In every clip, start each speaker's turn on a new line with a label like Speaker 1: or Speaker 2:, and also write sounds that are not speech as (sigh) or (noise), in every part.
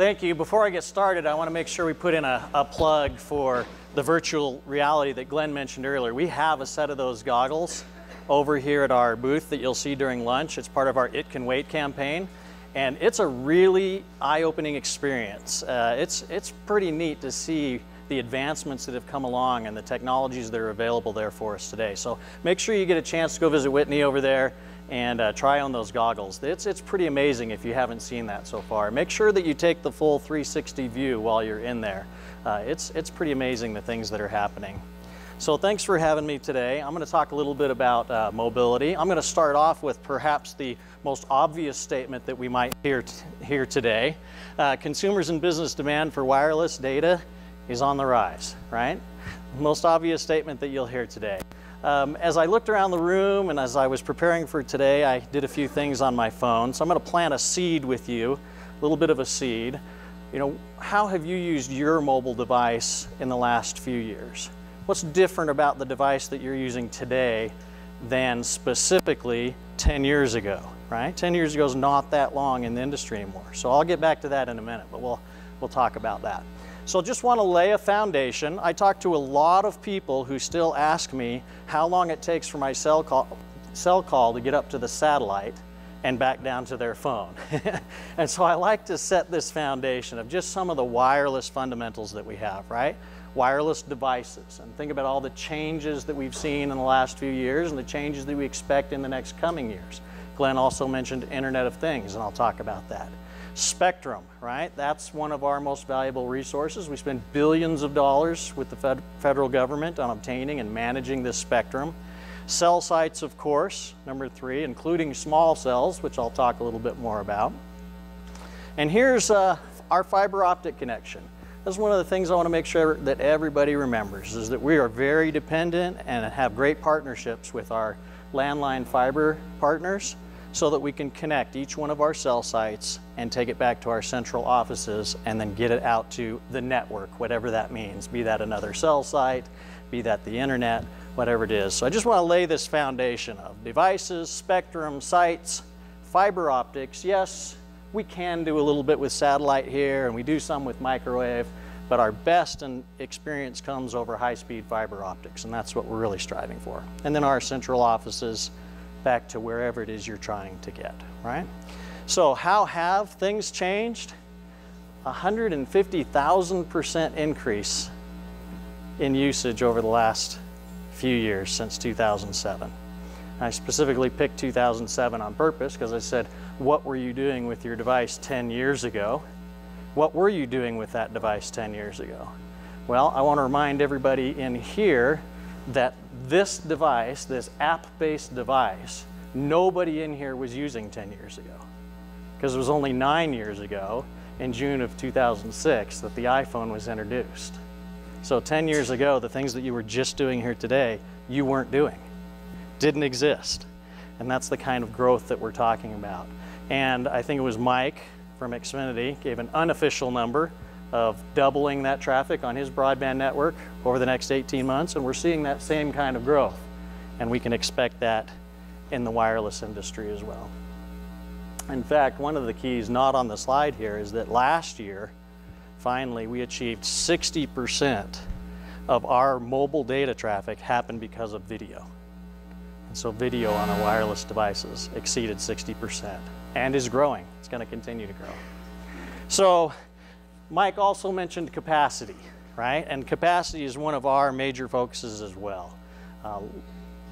Speaker 1: Thank you. Before I get started, I want to make sure we put in a, a plug for the virtual reality that Glenn mentioned earlier. We have a set of those goggles over here at our booth that you'll see during lunch. It's part of our It Can Wait campaign. And it's a really eye-opening experience. Uh, it's, it's pretty neat to see the advancements that have come along and the technologies that are available there for us today. So make sure you get a chance to go visit Whitney over there and uh, try on those goggles. It's, it's pretty amazing if you haven't seen that so far. Make sure that you take the full 360 view while you're in there. Uh, it's, it's pretty amazing the things that are happening. So thanks for having me today. I'm going to talk a little bit about uh, mobility. I'm going to start off with perhaps the most obvious statement that we might hear, hear today. Uh, consumers and business demand for wireless data is on the rise, right? Most obvious statement that you'll hear today. Um, as I looked around the room and as I was preparing for today, I did a few things on my phone. So I'm going to plant a seed with you, a little bit of a seed. You know, how have you used your mobile device in the last few years? What's different about the device that you're using today than specifically 10 years ago, right? 10 years ago is not that long in the industry anymore. So I'll get back to that in a minute, but we'll, we'll talk about that. So I just want to lay a foundation. I talk to a lot of people who still ask me how long it takes for my cell call, cell call to get up to the satellite and back down to their phone. (laughs) and so I like to set this foundation of just some of the wireless fundamentals that we have, right? wireless devices and think about all the changes that we've seen in the last few years and the changes that we expect in the next coming years. Glenn also mentioned Internet of Things, and I'll talk about that. Spectrum, right? That's one of our most valuable resources. We spend billions of dollars with the fed federal government on obtaining and managing this spectrum. Cell sites, of course, number three, including small cells, which I'll talk a little bit more about. And here's uh, our fiber optic connection. That's one of the things I want to make sure that everybody remembers is that we are very dependent and have great partnerships with our landline fiber partners so that we can connect each one of our cell sites and take it back to our central offices and then get it out to the network, whatever that means, be that another cell site, be that the internet, whatever it is. So I just want to lay this foundation of devices, spectrum, sites, fiber optics. Yes, we can do a little bit with satellite here and we do some with microwave, but our best and experience comes over high-speed fiber optics and that's what we're really striving for. And then our central offices back to wherever it is you're trying to get, right? So how have things changed? 150,000% increase in usage over the last few years since 2007. I specifically picked 2007 on purpose because I said, what were you doing with your device 10 years ago? What were you doing with that device 10 years ago? Well, I want to remind everybody in here that this device, this app-based device, nobody in here was using 10 years ago. Because it was only nine years ago, in June of 2006, that the iPhone was introduced. So 10 years ago, the things that you were just doing here today, you weren't doing. Didn't exist. And that's the kind of growth that we're talking about. And I think it was Mike from Xfinity gave an unofficial number of doubling that traffic on his broadband network over the next 18 months, and we're seeing that same kind of growth. And we can expect that in the wireless industry as well. In fact, one of the keys not on the slide here is that last year, finally, we achieved 60% of our mobile data traffic happened because of video. And so video on our wireless devices exceeded 60% and is growing. It's going to continue to grow. So Mike also mentioned capacity, right? And capacity is one of our major focuses as well. Uh,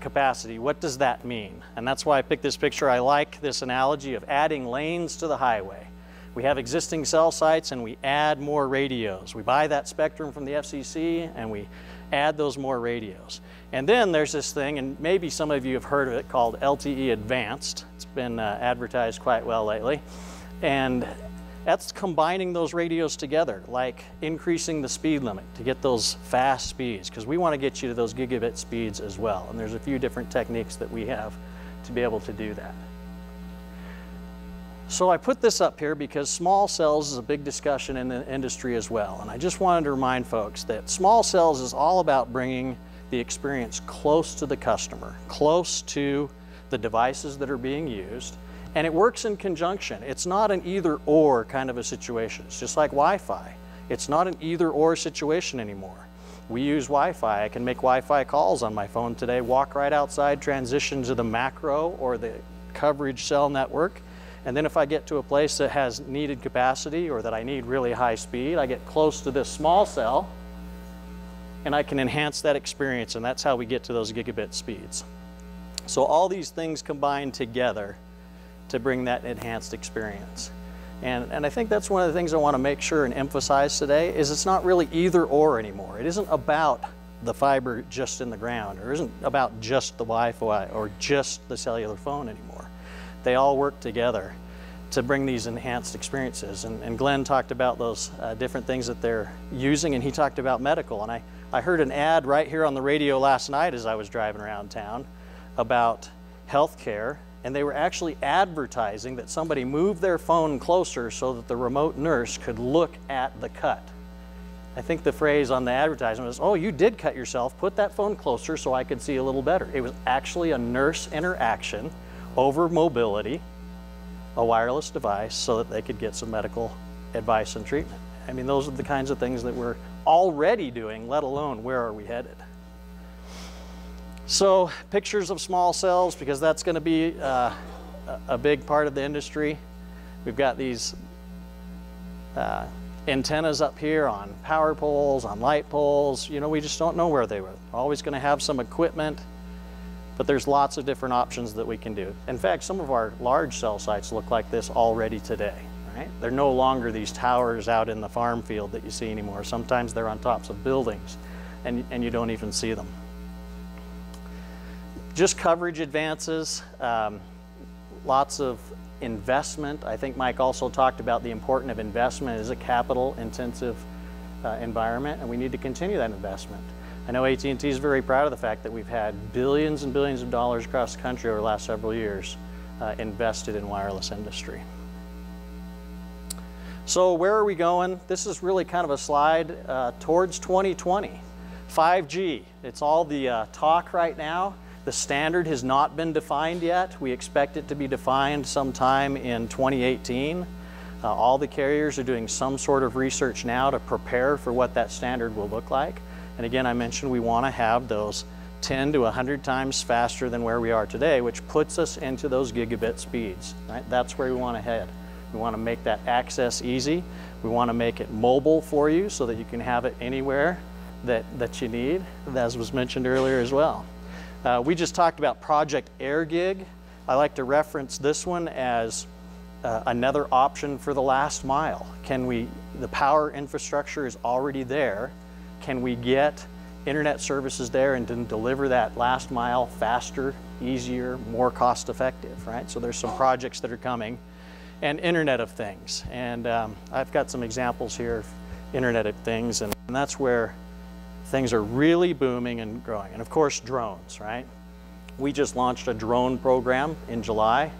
Speaker 1: capacity, what does that mean? And that's why I picked this picture. I like this analogy of adding lanes to the highway. We have existing cell sites and we add more radios. We buy that spectrum from the FCC and we add those more radios. And then there's this thing, and maybe some of you have heard of it, called LTE Advanced. It's been uh, advertised quite well lately. And that's combining those radios together, like increasing the speed limit to get those fast speeds, because we want to get you to those gigabit speeds as well. And there's a few different techniques that we have to be able to do that. So I put this up here because small cells is a big discussion in the industry as well. And I just wanted to remind folks that small cells is all about bringing the experience close to the customer, close to the devices that are being used, and it works in conjunction. It's not an either or kind of a situation. It's just like Wi-Fi. It's not an either or situation anymore. We use Wi-Fi. I can make Wi-Fi calls on my phone today, walk right outside, transition to the macro or the coverage cell network. And then if I get to a place that has needed capacity or that I need really high speed, I get close to this small cell and I can enhance that experience and that's how we get to those gigabit speeds. So all these things combine together to bring that enhanced experience. And, and I think that's one of the things I want to make sure and emphasize today is it's not really either or anymore. It isn't about the fiber just in the ground or isn't about just the Wi-Fi or just the cellular phone anymore. They all work together to bring these enhanced experiences. And, and Glenn talked about those uh, different things that they're using and he talked about medical. And I, I heard an ad right here on the radio last night as I was driving around town about healthcare and they were actually advertising that somebody moved their phone closer so that the remote nurse could look at the cut. I think the phrase on the advertisement was, oh, you did cut yourself, put that phone closer so I could see a little better. It was actually a nurse interaction over mobility, a wireless device, so that they could get some medical advice and treatment. I mean, those are the kinds of things that we're already doing, let alone where are we headed. So pictures of small cells, because that's going to be uh, a big part of the industry. We've got these uh, antennas up here on power poles, on light poles. You know, we just don't know where they were. Always going to have some equipment, but there's lots of different options that we can do. In fact, some of our large cell sites look like this already today. Right? They're no longer these towers out in the farm field that you see anymore. Sometimes they're on tops of buildings and, and you don't even see them just coverage advances, um, lots of investment. I think Mike also talked about the importance of investment as a capital intensive uh, environment and we need to continue that investment. I know AT&T is very proud of the fact that we've had billions and billions of dollars across the country over the last several years uh, invested in wireless industry. So where are we going? This is really kind of a slide uh, towards 2020. 5G, it's all the uh, talk right now. The standard has not been defined yet. We expect it to be defined sometime in 2018. Uh, all the carriers are doing some sort of research now to prepare for what that standard will look like. And again, I mentioned we want to have those 10 to 100 times faster than where we are today, which puts us into those gigabit speeds. Right? That's where we want to head. We want to make that access easy. We want to make it mobile for you so that you can have it anywhere that, that you need, as was mentioned earlier as well. Uh, we just talked about Project AirGig. I like to reference this one as uh, another option for the last mile. Can we, the power infrastructure is already there. Can we get internet services there and then deliver that last mile faster, easier, more cost effective, right? So there's some projects that are coming. And Internet of Things. And um, I've got some examples here of Internet of Things, and, and that's where things are really booming and growing. And of course, drones, right? We just launched a drone program in July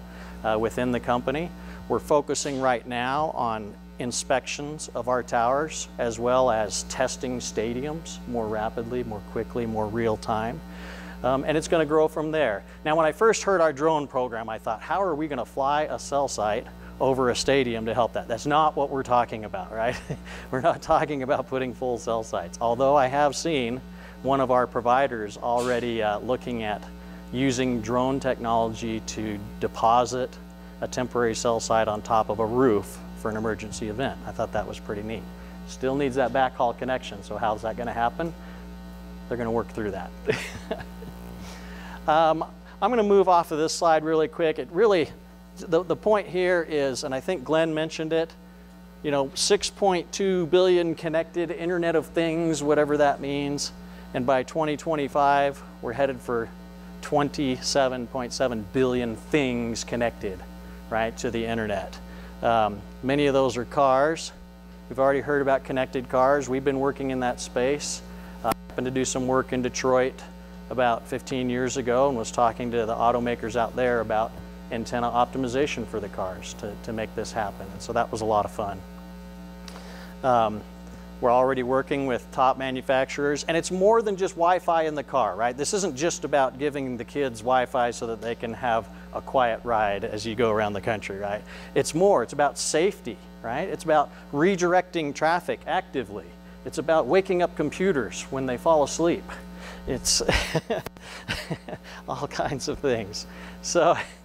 Speaker 1: uh, within the company. We're focusing right now on inspections of our towers as well as testing stadiums more rapidly, more quickly, more real time. Um, and it's going to grow from there. Now, when I first heard our drone program, I thought, how are we going to fly a cell site over a stadium to help that. That's not what we're talking about, right? (laughs) we're not talking about putting full cell sites. Although I have seen one of our providers already uh, looking at using drone technology to deposit a temporary cell site on top of a roof for an emergency event. I thought that was pretty neat. Still needs that backhaul connection, so how's that going to happen? They're going to work through that. (laughs) um, I'm going to move off of this slide really quick. It really the, the point here is, and I think Glenn mentioned it, you know, 6.2 billion connected Internet of Things, whatever that means. And by 2025, we're headed for 27.7 billion things connected, right, to the Internet. Um, many of those are cars. We've already heard about connected cars. We've been working in that space. Uh, I happened to do some work in Detroit about 15 years ago and was talking to the automakers out there about antenna optimization for the cars to, to make this happen. And so that was a lot of fun. Um, We're already working with top manufacturers, and it's more than just Wi-Fi in the car, right? This isn't just about giving the kids Wi-Fi so that they can have a quiet ride as you go around the country, right? It's more, it's about safety, right? It's about redirecting traffic actively. It's about waking up computers when they fall asleep. It's (laughs) all kinds of things. So, (laughs)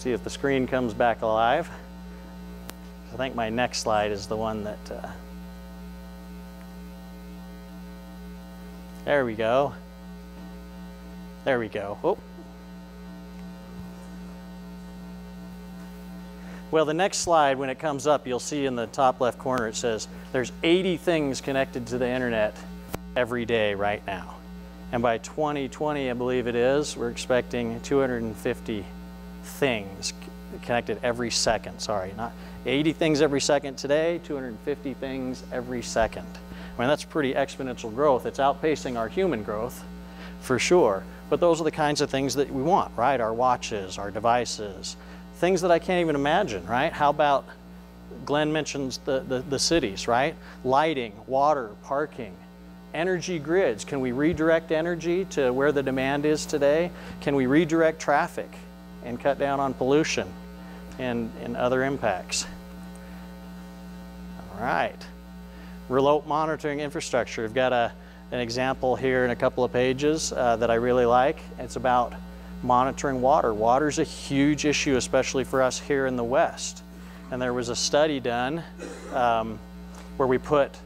Speaker 1: see if the screen comes back alive. I think my next slide is the one that. Uh, there we go. There we go. Oh. Well, the next slide, when it comes up, you'll see in the top left corner it says there's 80 things connected to the internet every day right now. And by 2020, I believe it is, we're expecting 250 things connected every second. Sorry, not 80 things every second today, 250 things every second. I mean, that's pretty exponential growth. It's outpacing our human growth for sure. But those are the kinds of things that we want, right? Our watches, our devices, things that I can't even imagine, right? How about Glenn mentions the, the, the, cities, right? Lighting, water, parking, energy grids. Can we redirect energy to where the demand is today? Can we redirect traffic and cut down on pollution and, and other impacts? All right. Remote monitoring infrastructure. We've got a, an example here in a couple of pages uh, that I really like. It's about monitoring water. Water is a huge issue, especially for us here in the West. And there was a study done um, where we put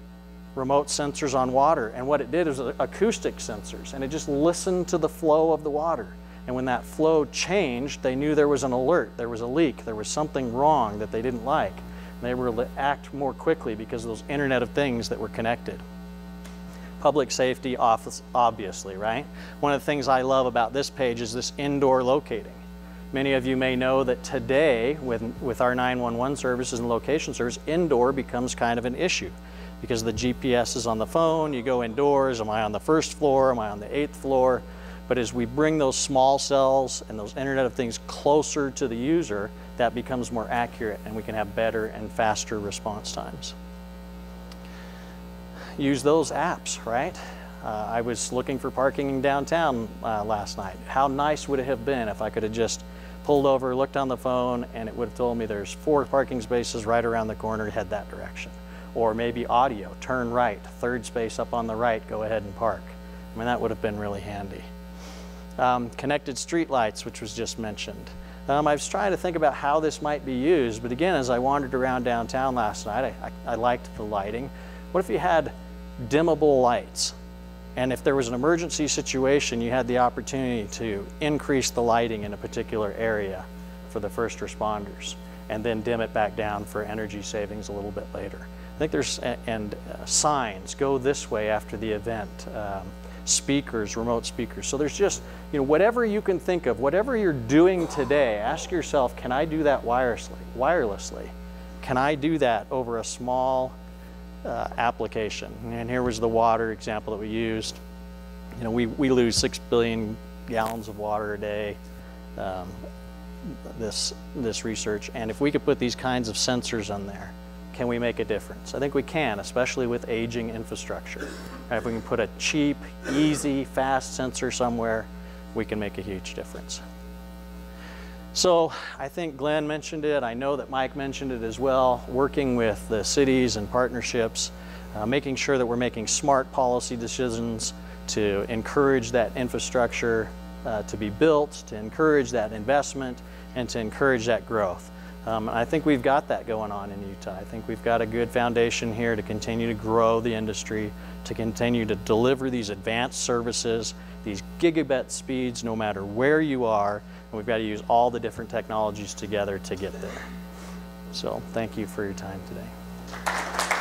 Speaker 1: remote sensors on water. And what it did was acoustic sensors, and it just listened to the flow of the water. And when that flow changed, they knew there was an alert, there was a leak, there was something wrong that they didn't like. And they were able to act more quickly because of those Internet of Things that were connected public safety office, obviously, right? One of the things I love about this page is this indoor locating. Many of you may know that today, with, with our 911 services and location service, indoor becomes kind of an issue because the GPS is on the phone, you go indoors, am I on the first floor, am I on the eighth floor? But as we bring those small cells and those Internet of Things closer to the user, that becomes more accurate and we can have better and faster response times use those apps, right? Uh, I was looking for parking in downtown uh, last night. How nice would it have been if I could have just pulled over, looked on the phone, and it would have told me there's four parking spaces right around the corner, head that direction. Or maybe audio, turn right, third space up on the right, go ahead and park. I mean, that would have been really handy. Um, connected streetlights, which was just mentioned. Um, I was trying to think about how this might be used, but again, as I wandered around downtown last night, I, I, I liked the lighting. What if you had dimmable lights. And if there was an emergency situation, you had the opportunity to increase the lighting in a particular area for the first responders and then dim it back down for energy savings a little bit later. I think there's, and uh, signs, go this way after the event, um, speakers, remote speakers. So there's just, you know, whatever you can think of, whatever you're doing today, ask yourself, can I do that wirelessly? wirelessly? Can I do that over a small uh, application. And here was the water example that we used. You know, we, we lose six billion gallons of water a day. Um, this this research, and if we could put these kinds of sensors on there, can we make a difference? I think we can, especially with aging infrastructure. Right, if we can put a cheap, easy, fast sensor somewhere, we can make a huge difference. So I think Glenn mentioned it. I know that Mike mentioned it as well, working with the cities and partnerships, uh, making sure that we're making smart policy decisions to encourage that infrastructure uh, to be built, to encourage that investment, and to encourage that growth. Um, I think we've got that going on in Utah. I think we've got a good foundation here to continue to grow the industry, to continue to deliver these advanced services, these gigabit speeds no matter where you are, and we've got to use all the different technologies together to get there. So thank you for your time today.